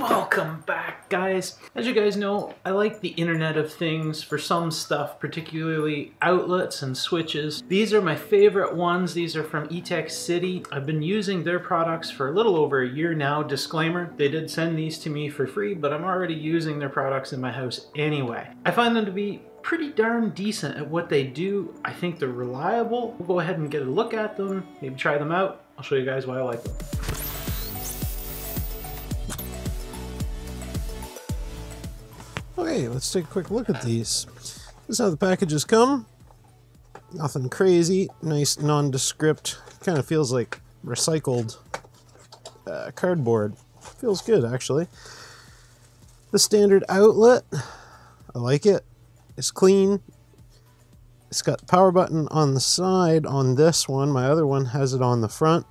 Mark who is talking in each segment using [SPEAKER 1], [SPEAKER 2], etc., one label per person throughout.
[SPEAKER 1] Welcome back, guys. As you guys know, I like the Internet of Things for some stuff, particularly outlets and switches. These are my favorite ones. These are from Etekcity. I've been using their products for a little over a year now. Disclaimer, they did send these to me for free, but I'm already using their products in my house anyway. I find them to be pretty darn decent at what they do. I think they're reliable. We'll go ahead and get a look at them, maybe try them out. I'll show you guys why I like them.
[SPEAKER 2] Okay, let's take a quick look at these. This is how the packages come. Nothing crazy. Nice nondescript. Kind of feels like recycled uh, cardboard. Feels good, actually. The standard outlet. I like it. It's clean. It's got the power button on the side on this one. My other one has it on the front.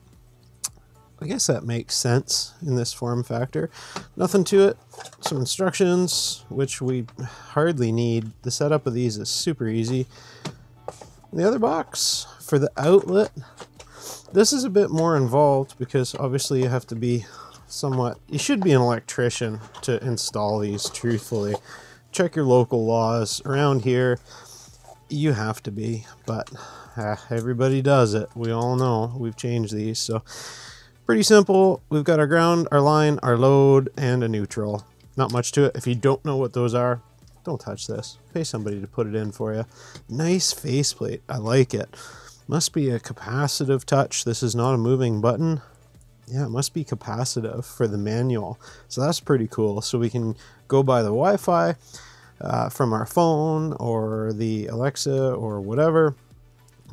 [SPEAKER 2] I guess that makes sense in this form factor. Nothing to it. Some instructions, which we hardly need. The setup of these is super easy. The other box for the outlet. This is a bit more involved because obviously you have to be somewhat, you should be an electrician to install these truthfully. Check your local laws. Around here, you have to be, but uh, everybody does it. We all know we've changed these, so Pretty simple. We've got our ground, our line, our load, and a neutral. Not much to it. If you don't know what those are, don't touch this. Pay somebody to put it in for you. Nice faceplate. I like it. Must be a capacitive touch. This is not a moving button. Yeah, it must be capacitive for the manual. So that's pretty cool. So we can go by the Wi-Fi uh, from our phone or the Alexa or whatever,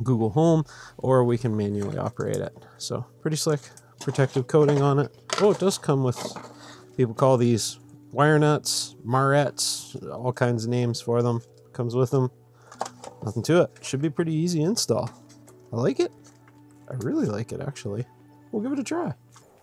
[SPEAKER 2] Google Home, or we can manually operate it. So pretty slick protective coating on it. Oh, it does come with, people call these wire nuts, marrettes, all kinds of names for them. Comes with them. Nothing to it. Should be pretty easy install. I like it. I really like it, actually. We'll give it a try.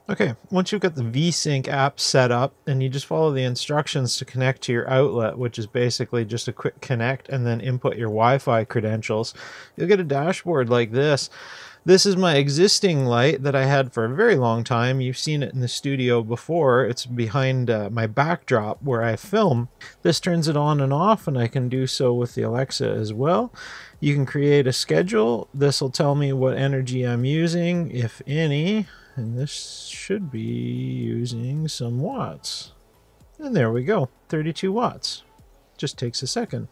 [SPEAKER 2] Okay, once you've got the VeSync app set up, and you just follow the instructions to connect to your outlet, which is basically just a quick connect and then input your Wi-Fi credentials, you'll get a dashboard like this. This is my existing light that I had for a very long time. You've seen it in the studio before. It's behind uh, my backdrop where I film. This turns it on and off and I can do so with the Alexa as well. You can create a schedule. This will tell me what energy I'm using, if any. And this should be using some watts. And there we go, 32 watts. Just takes a second.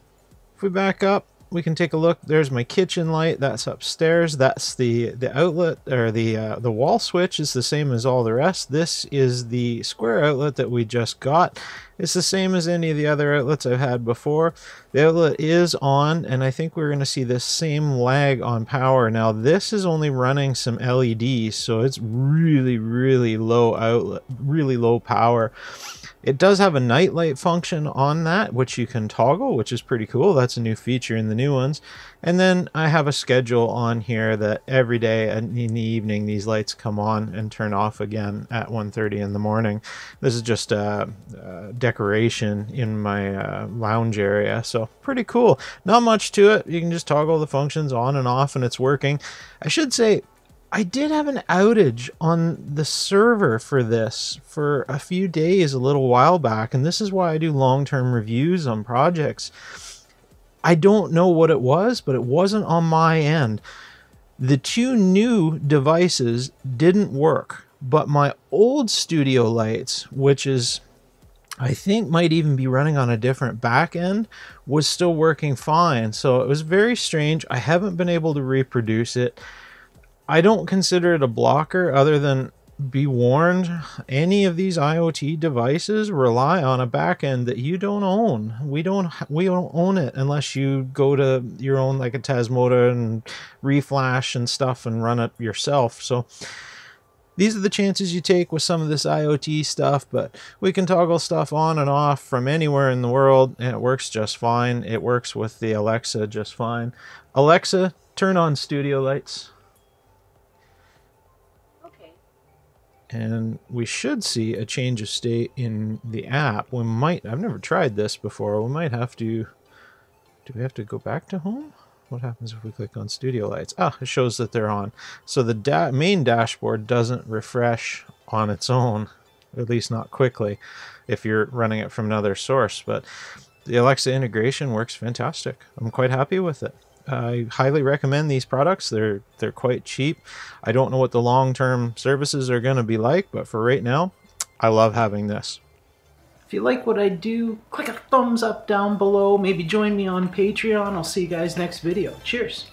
[SPEAKER 2] If we back up, we can take a look. There's my kitchen light. That's upstairs. That's the the outlet or the uh, the wall switch is the same as all the rest. This is the square outlet that we just got. It's the same as any of the other outlets I've had before. The outlet is on, and I think we're going to see the same lag on power. Now, this is only running some LEDs, so it's really, really low outlet, really low power. It does have a nightlight function on that, which you can toggle, which is pretty cool. That's a new feature in the new ones. And then I have a schedule on here that every day in the evening, these lights come on and turn off again at 1.30 in the morning. This is just a, a decoration in my uh, lounge area. So pretty cool. Not much to it. You can just toggle the functions on and off and it's working. I should say I did have an outage on the server for this for a few days a little while back, and this is why I do long-term reviews on projects. I don't know what it was, but it wasn't on my end. The two new devices didn't work, but my old studio lights, which is I think might even be running on a different back end, was still working fine. So it was very strange. I haven't been able to reproduce it. I don't consider it a blocker other than be warned any of these IoT devices rely on a backend that you don't own. We don't we don't own it unless you go to your own like a Tasmota and reflash and stuff and run it yourself. So these are the chances you take with some of this IoT stuff, but we can toggle stuff on and off from anywhere in the world and it works just fine. It works with the Alexa just fine. Alexa, turn on studio lights. And we should see a change of state in the app. We might, I've never tried this before, we might have to, do we have to go back to home? What happens if we click on studio lights? Ah, it shows that they're on. So the da main dashboard doesn't refresh on its own. at least not quickly if you're running it from another source. But the Alexa integration works fantastic. I'm quite happy with it. I highly recommend these products. They're they're quite cheap. I don't know what the long-term services are going to be like, but for right now, I love having this.
[SPEAKER 1] If you like what I do, click a thumbs up down below. Maybe join me on Patreon. I'll see you guys next video. Cheers.